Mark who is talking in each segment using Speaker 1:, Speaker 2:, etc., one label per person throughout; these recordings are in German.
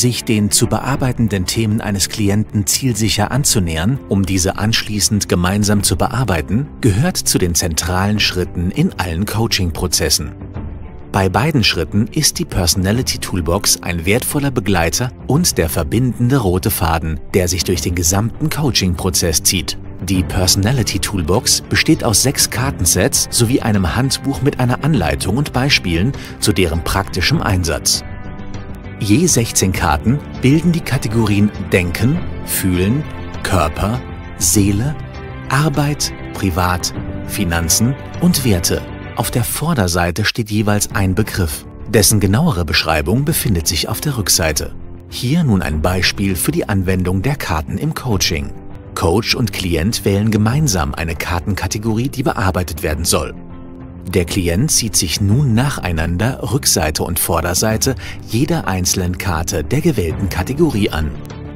Speaker 1: sich den zu bearbeitenden Themen eines Klienten zielsicher anzunähern, um diese anschließend gemeinsam zu bearbeiten, gehört zu den zentralen Schritten in allen Coaching-Prozessen. Bei beiden Schritten ist die Personality Toolbox ein wertvoller Begleiter und der verbindende rote Faden, der sich durch den gesamten Coaching-Prozess zieht. Die Personality Toolbox besteht aus sechs Kartensets sowie einem Handbuch mit einer Anleitung und Beispielen zu deren praktischem Einsatz. Je 16 Karten bilden die Kategorien Denken, Fühlen, Körper, Seele, Arbeit, Privat, Finanzen und Werte. Auf der Vorderseite steht jeweils ein Begriff. Dessen genauere Beschreibung befindet sich auf der Rückseite. Hier nun ein Beispiel für die Anwendung der Karten im Coaching. Coach und Klient wählen gemeinsam eine Kartenkategorie, die bearbeitet werden soll. Der Klient zieht sich nun nacheinander Rückseite und Vorderseite jeder einzelnen Karte der gewählten Kategorie an.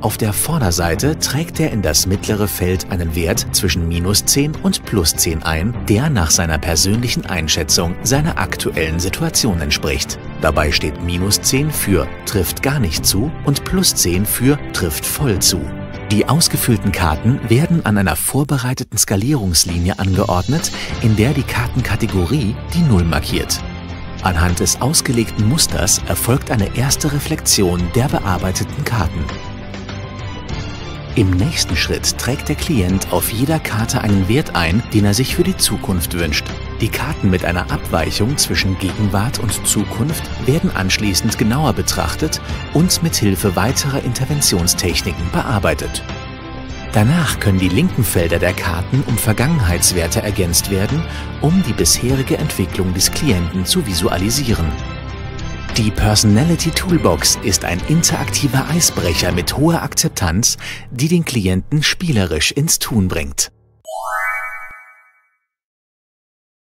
Speaker 1: Auf der Vorderseite trägt er in das mittlere Feld einen Wert zwischen minus 10 und plus 10 ein, der nach seiner persönlichen Einschätzung seiner aktuellen Situation entspricht. Dabei steht minus 10 für trifft gar nicht zu und plus 10 für trifft voll zu. Die ausgefüllten Karten werden an einer vorbereiteten Skalierungslinie angeordnet, in der die Kartenkategorie die Null markiert. Anhand des ausgelegten Musters erfolgt eine erste Reflexion der bearbeiteten Karten. Im nächsten Schritt trägt der Klient auf jeder Karte einen Wert ein, den er sich für die Zukunft wünscht. Die Karten mit einer Abweichung zwischen Gegenwart und Zukunft werden anschließend genauer betrachtet und mit Hilfe weiterer Interventionstechniken bearbeitet. Danach können die linken Felder der Karten um Vergangenheitswerte ergänzt werden, um die bisherige Entwicklung des Klienten zu visualisieren. Die Personality Toolbox ist ein interaktiver Eisbrecher mit hoher Akzeptanz, die den Klienten spielerisch ins Tun bringt.